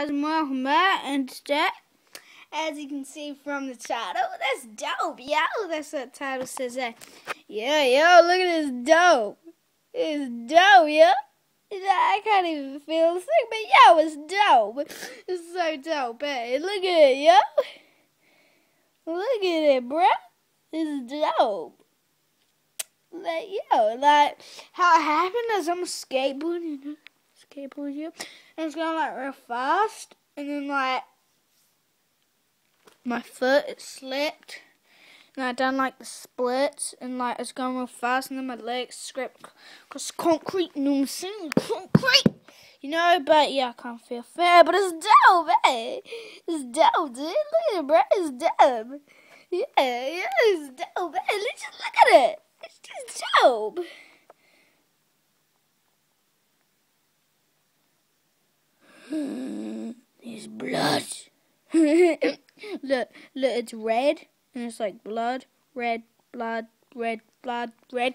As Muhammad instead, as you can see from the title, that's dope, yo. That's what the title says. That. Yeah, yo, look at this dope. It's dope, yo. I can't even feel sick, but yo, it's dope. It's so dope, hey. Look at it, yo. Look at it, bro. It's dope. Like, yo, like, how it happened is I'm skateboarding, skateboarding, you, and it's going like real fast, and then like, my foot it slipped, and I done like the splits, and like it's going real fast, and then my legs script because concrete, you know? Concrete, you know. But yeah, I can't feel fair, but it's dope, eh? It's dope, dude. Look at it, bro. It's dope. Yeah, yeah, it's dope, eh? Just look at it. It's just dope. There's blood. look, look, it's red, and it's like blood, red, blood, red, blood, red.